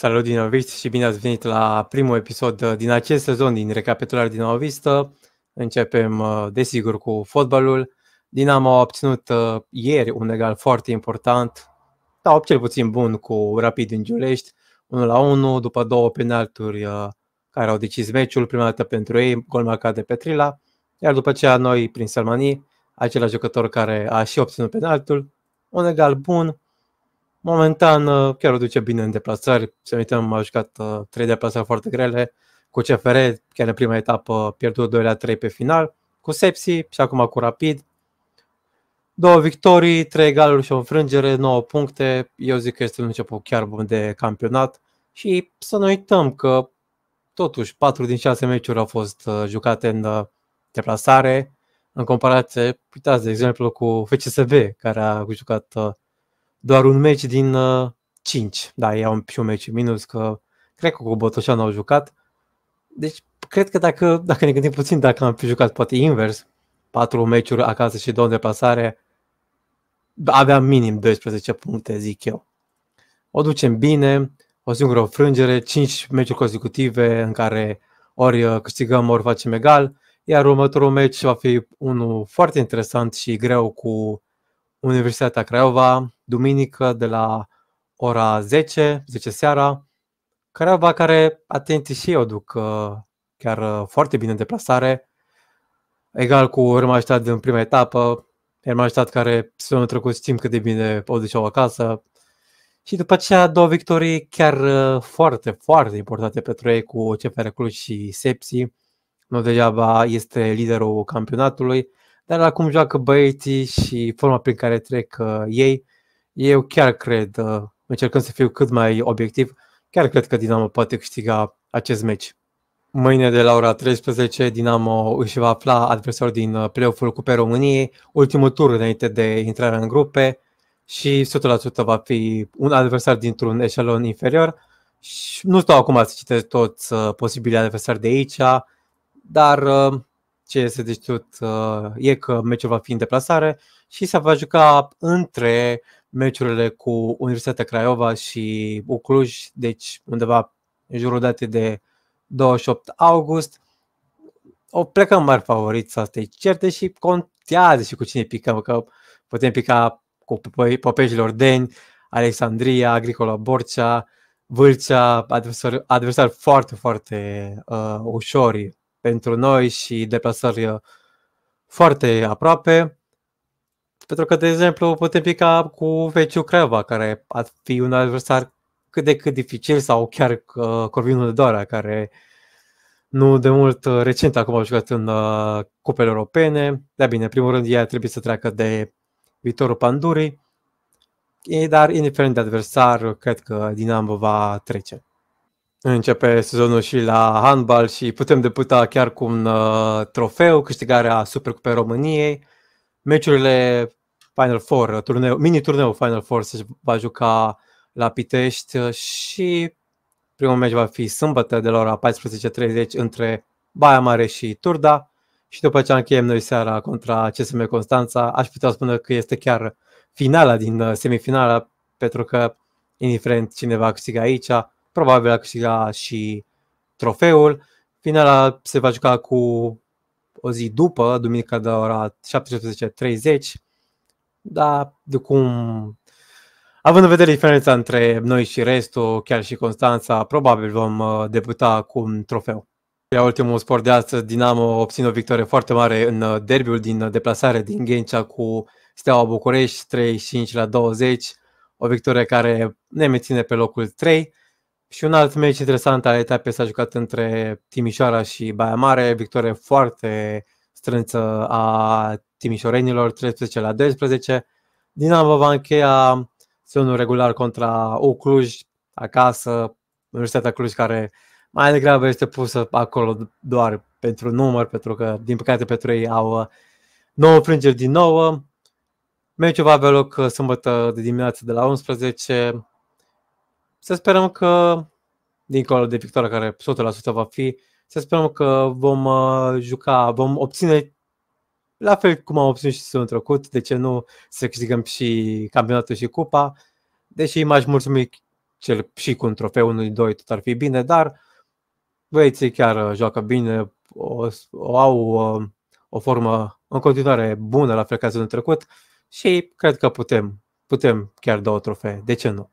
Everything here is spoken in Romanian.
Salut dinamoviști și bine ați venit la primul episod uh, din acest sezon din recapitularea dinamovistă. Începem, uh, desigur, cu fotbalul. Dinamo a obținut uh, ieri un egal foarte important, sau cel puțin bun, cu Rapid din Giulești, 1 la 1, după două penalturi care au decis meciul, prima dată pentru ei, gol marcat de Petrila, iar după aceea noi, prin Salmani, același jucător care a și obținut penaltul, un egal bun, Momentan uh, chiar o duce bine în deplasări. Să uităm, a jucat uh, trei deplasări foarte grele cu CFR, chiar în prima etapă pierdut 2 la 3 pe final, cu Sepsi și acum cu Rapid. Două victorii, trei egaluri și o înfrângere, 9 puncte. Eu zic că este un început chiar bun de campionat și să nu uităm că totuși 4 din 6 meciuri au fost uh, jucate în deplasare, în comparație, uitați, de exemplu, cu FCSB, care a jucat doar un meci din uh, 5. Da, ei au și un meci minus, că cred că cu Botoșan au jucat. Deci, cred că dacă, dacă ne gândim puțin, dacă am fi jucat poate invers, 4 meciuri acasă și 2 de deplasare, aveam minim 12 puncte, zic eu. O ducem bine, o singură frângere, 5 meciuri consecutive în care ori uh, câștigăm, ori facem egal, iar următorul meci va fi unul foarte interesant și greu cu Universitatea Craiova, duminică de la ora 10, 10 seara. Craiova care, atenție și eu, duc uh, chiar uh, foarte bine în deplasare, egal cu Rămaștat din prima etapă, Rămaștat care sezonul trecut știm cât de bine o duceau acasă, și după aceea două victorii chiar uh, foarte, foarte importante pentru ei cu CFR Cluj și Sepsi. Nu degeaba este liderul campionatului dar acum joacă băieții și forma prin care trec uh, ei, eu chiar cred, uh, încercând să fiu cât mai obiectiv, chiar cred că Dinamo poate câștiga acest meci. Mâine de la ora 13, Dinamo își va afla adversarul din uh, play-off-ul Cupei României, ultimul tur înainte de intrarea în grupe și 100% va fi un adversar dintr-un eșalon inferior. Și nu stau acum să citesc toți uh, posibili adversari de aici, dar uh, ce este de știut uh, e că meciul va fi în deplasare și se va juca între meciurile cu Universitatea Craiova și Ucluj, deci undeva în jurul datei de 28 august. O plecăm mari favoriți, asta e cert, și contează și cu cine picăm, că putem pica cu Popejile Ordeni, Alexandria, Agricola Borcea, Vâlcea, adversari, adversari foarte, foarte uh, ușori pentru noi și deplasări uh, foarte aproape. Pentru că, de exemplu, putem pica cu Veciu Creva, care ar fi un adversar cât de cât dificil, sau chiar uh, Corvinul de Dora, care nu de mult uh, recent acum a jucat în uh, cupele europene. Da, bine, în primul rând ea trebuie să treacă de viitorul Pandurii, dar indiferent de adversar, cred că Dinamo va trece. Începe sezonul și la handbal și putem debuta chiar cu un uh, trofeu, câștigarea Supercupei României. Meciurile Final Four, turneu, mini-turneul Final Four se va juca la Pitești și primul meci va fi sâmbătă de la ora 14.30 între Baia Mare și Turda și după ce încheiem noi seara contra CSM Constanța, aș putea spune că este chiar finala din uh, semifinala, pentru că indiferent cine va câștiga aici, probabil a câștiga și trofeul. Finala se va juca cu o zi după, duminica de ora 17.30, dar de cum, având în vedere diferența între noi și restul, chiar și Constanța, probabil vom uh, debuta cu un trofeu. La ultimul sport de astăzi, Dinamo obține o victorie foarte mare în uh, derbiul din deplasare din Ghencea cu Steaua București, 35 la 20, o victorie care ne menține pe locul 3. Și un alt meci interesant al etapei s-a jucat între Timișoara și Baia Mare, victorie foarte strânsă a timișorenilor, 13 la 12. Dinamo va încheia sezonul regular contra U Cluj, acasă, Universitatea Cluj, care mai degrabă este pusă acolo doar pentru număr, pentru că, din păcate, pentru ei au 9 frângeri din 9. Meciul va avea loc sâmbătă de dimineață de la 11 să sperăm că, dincolo de victoria care 100% va fi, să sperăm că vom uh, juca, vom obține la fel cum am obținut și sezonul trecut, de ce nu să câștigăm și campionatul și cupa, deși m-aș mulțumi cel și cu un trofeu, unui doi tot ar fi bine, dar băieții chiar joacă bine, o, o au o, o formă în continuare bună la fel ca anul trecut și cred că putem, putem chiar două trofee. De ce nu?